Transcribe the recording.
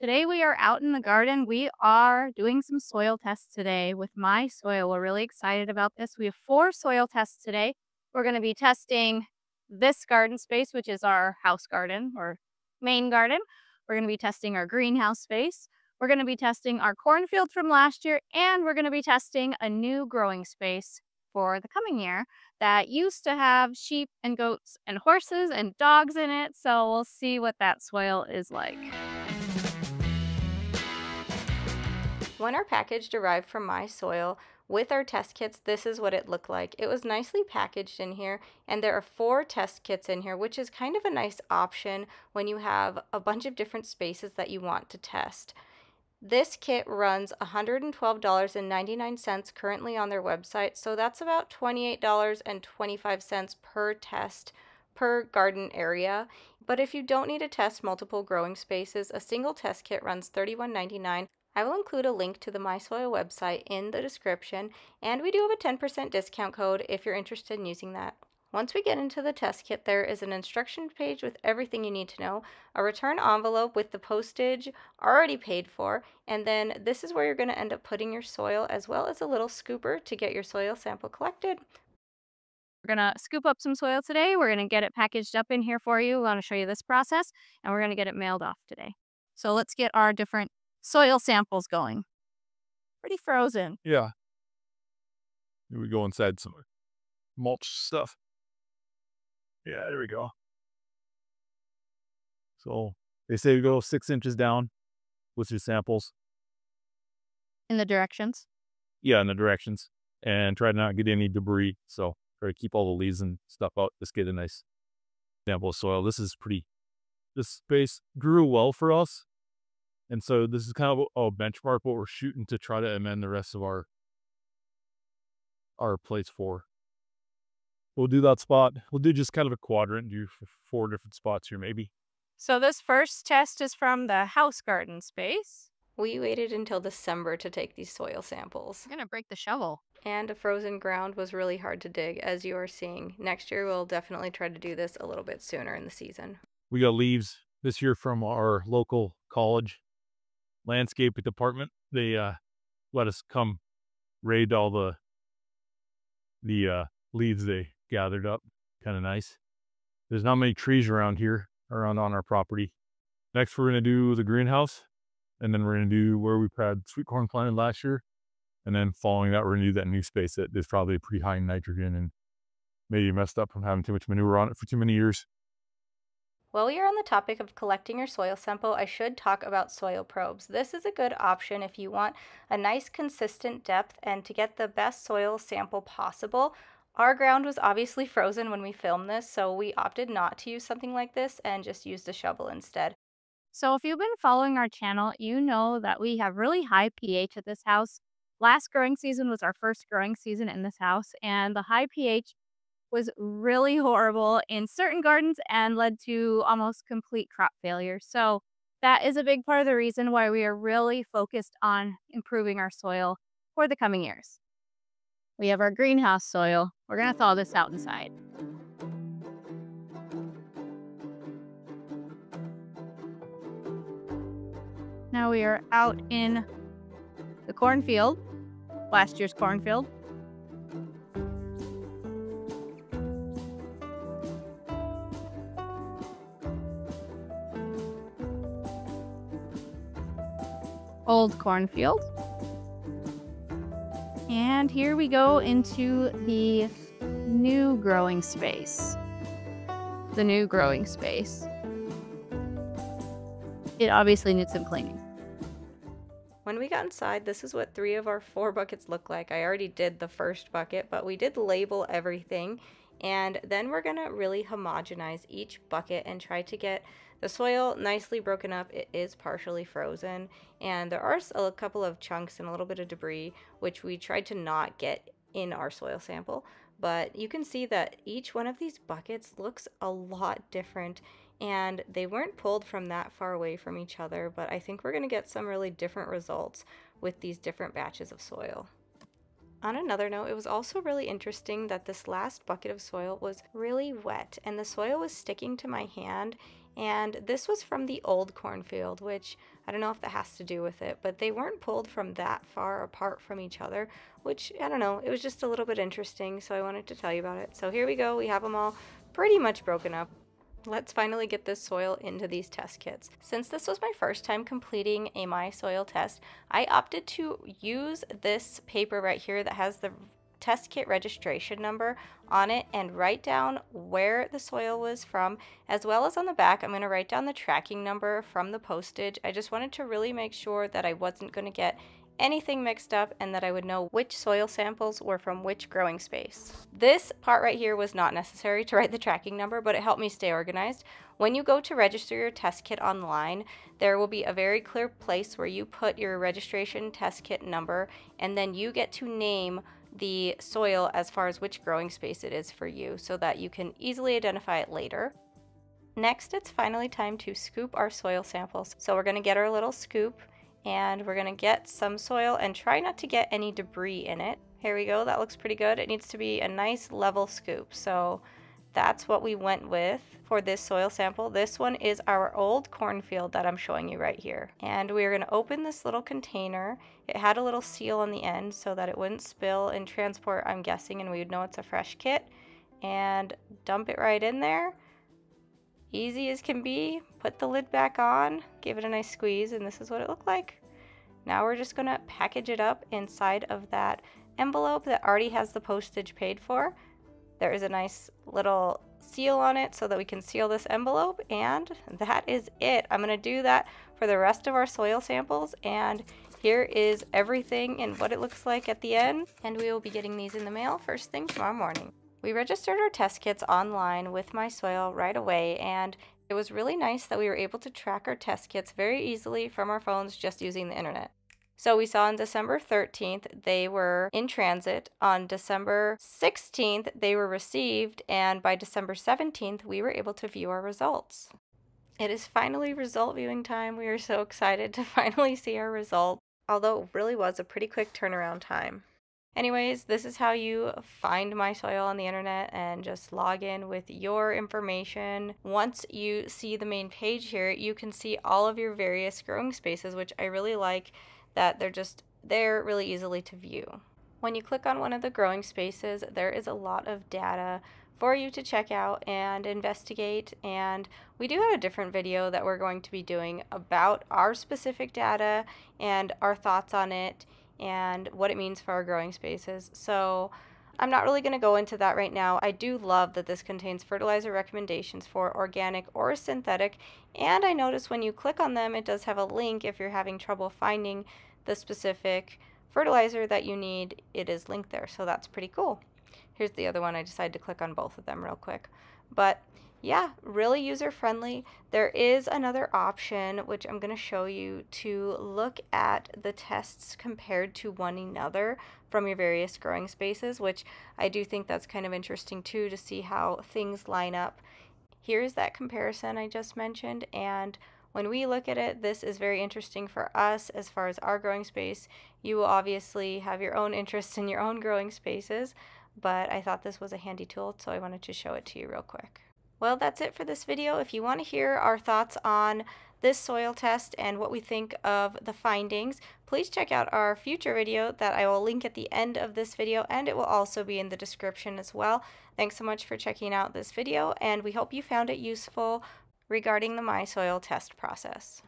Today we are out in the garden. We are doing some soil tests today with my soil. We're really excited about this. We have four soil tests today. We're going to be testing this garden space, which is our house garden or main garden. We're going to be testing our greenhouse space. We're going to be testing our cornfield from last year, and we're going to be testing a new growing space for the coming year that used to have sheep and goats and horses and dogs in it. So we'll see what that soil is like. When our package arrived from My Soil with our test kits, this is what it looked like. It was nicely packaged in here, and there are four test kits in here, which is kind of a nice option when you have a bunch of different spaces that you want to test. This kit runs $112.99 currently on their website, so that's about $28.25 per test per garden area. But if you don't need to test multiple growing spaces, a single test kit runs $31.99 I will include a link to the MySoil website in the description, and we do have a 10% discount code if you're interested in using that. Once we get into the test kit, there is an instruction page with everything you need to know, a return envelope with the postage already paid for, and then this is where you're going to end up putting your soil as well as a little scooper to get your soil sample collected. We're going to scoop up some soil today. We're going to get it packaged up in here for you. We want to show you this process, and we're going to get it mailed off today. So let's get our different soil samples going. Pretty frozen. Yeah. Here we go inside some mulch stuff. Yeah, there we go. So they say we go six inches down with your samples. In the directions? Yeah, in the directions. And try to not get any debris. So try to keep all the leaves and stuff out. Just get a nice sample of soil. This is pretty, this space grew well for us. And so this is kind of a benchmark what we're shooting to try to amend the rest of our our plates for. We'll do that spot. We'll do just kind of a quadrant, do four different spots here maybe. So this first test is from the house garden space. We waited until December to take these soil samples. I'm gonna break the shovel. And a frozen ground was really hard to dig, as you are seeing. Next year, we'll definitely try to do this a little bit sooner in the season. We got leaves this year from our local college landscaping department. They uh, let us come raid all the the uh, leaves they gathered up. Kind of nice. There's not many trees around here, around on our property. Next, we're going to do the greenhouse. And then we're going to do where we had sweet corn planted last year. And then following that, we're going to do that new space that is probably pretty high in nitrogen and maybe messed up from having too much manure on it for too many years. While we are on the topic of collecting your soil sample, I should talk about soil probes. This is a good option if you want a nice consistent depth and to get the best soil sample possible. Our ground was obviously frozen when we filmed this, so we opted not to use something like this and just used a shovel instead. So if you've been following our channel, you know that we have really high pH at this house. Last growing season was our first growing season in this house, and the high pH was really horrible in certain gardens and led to almost complete crop failure. So that is a big part of the reason why we are really focused on improving our soil for the coming years. We have our greenhouse soil. We're going to thaw this out inside. Now we are out in the cornfield, last year's cornfield. Old cornfield. And here we go into the new growing space. The new growing space. It obviously needs some cleaning. When we got inside, this is what three of our four buckets look like. I already did the first bucket, but we did label everything. And then we're gonna really homogenize each bucket and try to get the soil nicely broken up, it is partially frozen, and there are a couple of chunks and a little bit of debris, which we tried to not get in our soil sample. But you can see that each one of these buckets looks a lot different and they weren't pulled from that far away from each other, but I think we're going to get some really different results with these different batches of soil. On another note, it was also really interesting that this last bucket of soil was really wet and the soil was sticking to my hand And this was from the old cornfield, which I don't know if that has to do with it, but they weren't pulled from that far apart from each other, which I don't know, it was just a little bit interesting, so I wanted to tell you about it. So here we go, we have them all pretty much broken up. Let's finally get this soil into these test kits. Since this was my first time completing a My Soil test, I opted to use this paper right here that has the test kit registration number on it and write down where the soil was from as well as on the back I'm going to write down the tracking number from the postage. I just wanted to really make sure that I wasn't going to get anything mixed up and that I would know which soil samples were from which growing space. This part right here was not necessary to write the tracking number, but it helped me stay organized. When you go to register your test kit online, there will be a very clear place where you put your registration test kit number and then you get to name the soil as far as which growing space it is for you so that you can easily identify it later. Next, it's finally time to scoop our soil samples. So we're gonna get our little scoop and we're gonna get some soil and try not to get any debris in it. Here we go, that looks pretty good. It needs to be a nice level scoop. So that's what we went with for this soil sample. This one is our old cornfield that I'm showing you right here. And we're gonna open this little container. It had a little seal on the end so that it wouldn't spill in transport, I'm guessing, and we would know it's a fresh kit. And dump it right in there. Easy as can be. Put the lid back on, give it a nice squeeze, and this is what it looked like. Now we're just gonna package it up inside of that envelope that already has the postage paid for. There is a nice little seal on it so that we can seal this envelope and that is it. I'm going to do that for the rest of our soil samples and here is everything and what it looks like at the end and we will be getting these in the mail first thing tomorrow morning. We registered our test kits online with My Soil right away and it was really nice that we were able to track our test kits very easily from our phones just using the internet. So we saw on December 13th, they were in transit. On December 16th, they were received. And by December 17th, we were able to view our results. It is finally result viewing time. We are so excited to finally see our results, although it really was a pretty quick turnaround time. Anyways, this is how you find my soil on the internet and just log in with your information. Once you see the main page here, you can see all of your various growing spaces, which I really like that they're just there really easily to view. When you click on one of the growing spaces, there is a lot of data for you to check out and investigate. And we do have a different video that we're going to be doing about our specific data and our thoughts on it and what it means for our growing spaces. So I'm not really going to go into that right now. I do love that this contains fertilizer recommendations for organic or synthetic, and I notice when you click on them, it does have a link if you're having trouble finding the specific fertilizer that you need, it is linked there, so that's pretty cool. Here's the other one. I decided to click on both of them real quick. But yeah, really user friendly. There is another option, which I'm going to show you, to look at the tests compared to one another from your various growing spaces, which I do think that's kind of interesting too to see how things line up. Here's that comparison I just mentioned, and when we look at it, this is very interesting for us as far as our growing space. You will obviously have your own interests in your own growing spaces, but I thought this was a handy tool, so I wanted to show it to you real quick. Well, that's it for this video. If you want to hear our thoughts on this soil test and what we think of the findings, please check out our future video that I will link at the end of this video and it will also be in the description as well. Thanks so much for checking out this video and we hope you found it useful regarding the My Soil test process.